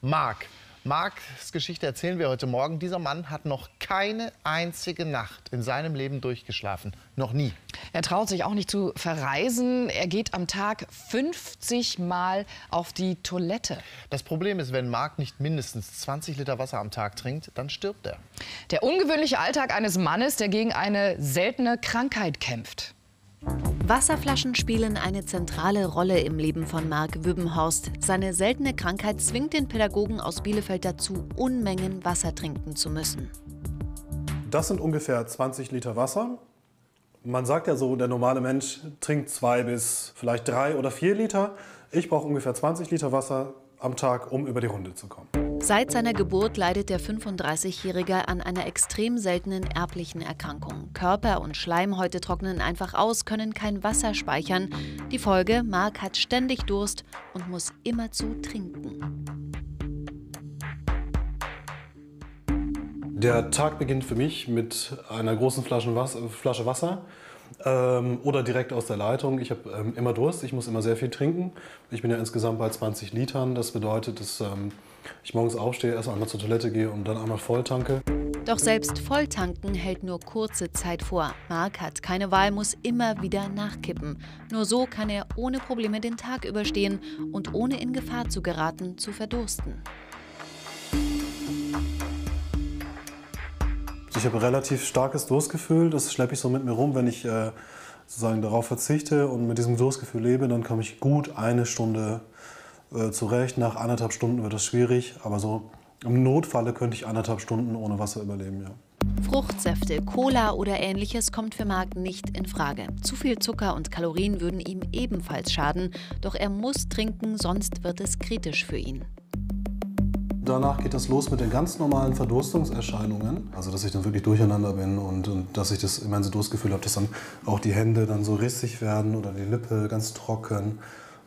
Marc. Marks Geschichte erzählen wir heute Morgen. Dieser Mann hat noch keine einzige Nacht in seinem Leben durchgeschlafen. Noch nie. Er traut sich auch nicht zu verreisen. Er geht am Tag 50 Mal auf die Toilette. Das Problem ist, wenn Marc nicht mindestens 20 Liter Wasser am Tag trinkt, dann stirbt er. Der ungewöhnliche Alltag eines Mannes, der gegen eine seltene Krankheit kämpft. Wasserflaschen spielen eine zentrale Rolle im Leben von Marc Wübbenhorst. Seine seltene Krankheit zwingt den Pädagogen aus Bielefeld dazu, Unmengen Wasser trinken zu müssen. Das sind ungefähr 20 Liter Wasser. Man sagt ja so, der normale Mensch trinkt zwei bis vielleicht drei oder vier Liter. Ich brauche ungefähr 20 Liter Wasser am Tag, um über die Runde zu kommen. Seit seiner Geburt leidet der 35-Jährige an einer extrem seltenen erblichen Erkrankung. Körper und Schleimhäute trocknen einfach aus, können kein Wasser speichern. Die Folge, Mark hat ständig Durst und muss immerzu trinken. Der Tag beginnt für mich mit einer großen Flasche Wasser ähm, oder direkt aus der Leitung. Ich habe ähm, immer Durst, ich muss immer sehr viel trinken. Ich bin ja insgesamt bei 20 Litern. Das bedeutet, dass ähm, ich morgens aufstehe, erst einmal zur Toilette gehe und dann einmal voll tanke. Doch selbst Volltanken hält nur kurze Zeit vor. Marc hat keine Wahl, muss immer wieder nachkippen. Nur so kann er ohne Probleme den Tag überstehen und ohne in Gefahr zu geraten, zu verdursten. Ich habe relativ starkes Durstgefühl, das schleppe ich so mit mir rum, wenn ich äh, sozusagen darauf verzichte und mit diesem Durstgefühl lebe, dann komme ich gut eine Stunde äh, zurecht. Nach anderthalb Stunden wird es schwierig, aber so im Notfalle könnte ich anderthalb Stunden ohne Wasser überleben, ja. Fruchtsäfte, Cola oder ähnliches kommt für Marc nicht in Frage. Zu viel Zucker und Kalorien würden ihm ebenfalls schaden, doch er muss trinken, sonst wird es kritisch für ihn. Danach geht das los mit den ganz normalen Verdurstungserscheinungen. Also, dass ich dann wirklich durcheinander bin und, und dass ich das immense Durstgefühl habe, dass dann auch die Hände dann so rissig werden oder die Lippe ganz trocken.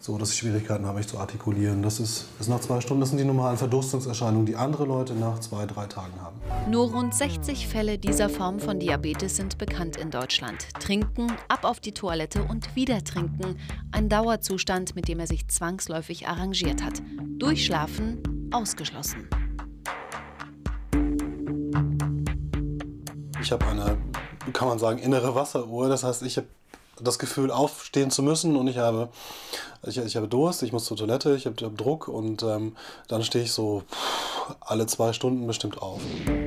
So, dass ich Schwierigkeiten habe, mich zu artikulieren. Das ist, ist nach zwei Stunden. Das sind die normalen Verdurstungserscheinungen, die andere Leute nach zwei, drei Tagen haben. Nur rund 60 Fälle dieser Form von Diabetes sind bekannt in Deutschland. Trinken, ab auf die Toilette und wieder trinken. Ein Dauerzustand, mit dem er sich zwangsläufig arrangiert hat. Durchschlafen ausgeschlossen. Ich habe eine, kann man sagen, innere Wasseruhr. Das heißt, ich habe das Gefühl, aufstehen zu müssen und ich habe, ich, ich habe Durst, ich muss zur Toilette, ich habe, Druck und ähm, dann stehe ich so alle zwei Stunden bestimmt auf.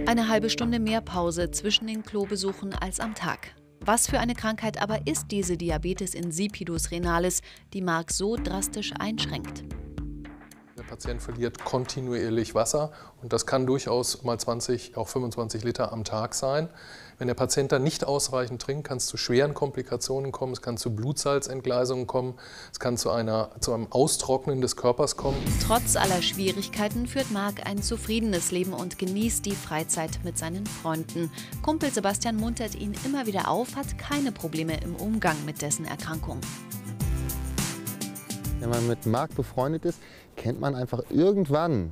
Eine halbe Stunde mehr Pause zwischen den Klobesuchen als am Tag. Was für eine Krankheit aber ist diese Diabetes insipidus renalis, die Mark so drastisch einschränkt? Der Patient verliert kontinuierlich Wasser und das kann durchaus mal 20, auch 25 Liter am Tag sein. Wenn der Patient dann nicht ausreichend trinkt, kann es zu schweren Komplikationen kommen, es kann zu Blutsalzentgleisungen kommen, es kann zu, einer, zu einem Austrocknen des Körpers kommen. Trotz aller Schwierigkeiten führt Marc ein zufriedenes Leben und genießt die Freizeit mit seinen Freunden. Kumpel Sebastian muntert ihn immer wieder auf, hat keine Probleme im Umgang mit dessen Erkrankung. Wenn man mit Marc befreundet ist, kennt man einfach irgendwann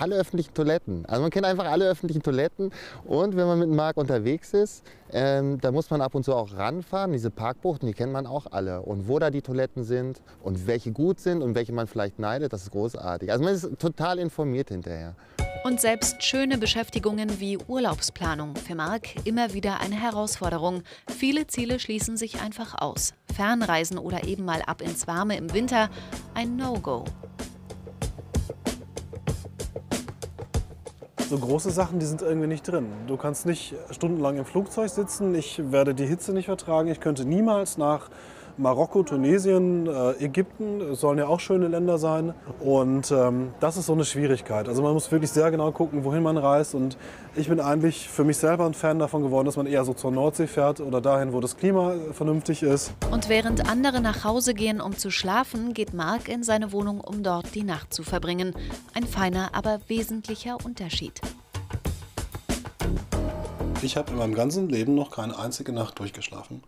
alle öffentlichen Toiletten. Also man kennt einfach alle öffentlichen Toiletten. Und wenn man mit Marc unterwegs ist, ähm, da muss man ab und zu auch ranfahren. Diese Parkbuchten, die kennt man auch alle. Und wo da die Toiletten sind und welche gut sind und welche man vielleicht neidet, das ist großartig. Also man ist total informiert hinterher. Und selbst schöne Beschäftigungen wie Urlaubsplanung für Marc immer wieder eine Herausforderung. Viele Ziele schließen sich einfach aus. Fernreisen oder eben mal ab ins Warme im Winter ein No-Go. So große Sachen, die sind irgendwie nicht drin. Du kannst nicht stundenlang im Flugzeug sitzen. Ich werde die Hitze nicht vertragen. Ich könnte niemals nach Marokko, Tunesien, äh, Ägypten sollen ja auch schöne Länder sein. Und ähm, das ist so eine Schwierigkeit. Also man muss wirklich sehr genau gucken, wohin man reist. Und ich bin eigentlich für mich selber ein Fan davon geworden, dass man eher so zur Nordsee fährt oder dahin, wo das Klima vernünftig ist. Und während andere nach Hause gehen, um zu schlafen, geht Marc in seine Wohnung, um dort die Nacht zu verbringen. Ein feiner, aber wesentlicher Unterschied. Ich habe in meinem ganzen Leben noch keine einzige Nacht durchgeschlafen.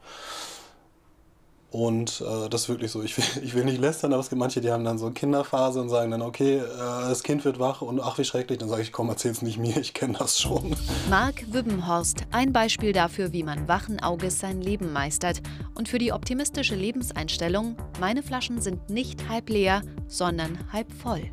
Und äh, das ist wirklich so. Ich will, ich will nicht lästern, aber es gibt manche, die haben dann so eine Kinderphase und sagen dann, okay, äh, das Kind wird wach und ach, wie schrecklich. Dann sage ich, komm, erzähl's nicht mir, ich kenne das schon. Marc Wübbenhorst, ein Beispiel dafür, wie man wachen Auges sein Leben meistert. Und für die optimistische Lebenseinstellung, meine Flaschen sind nicht halb leer, sondern halb voll.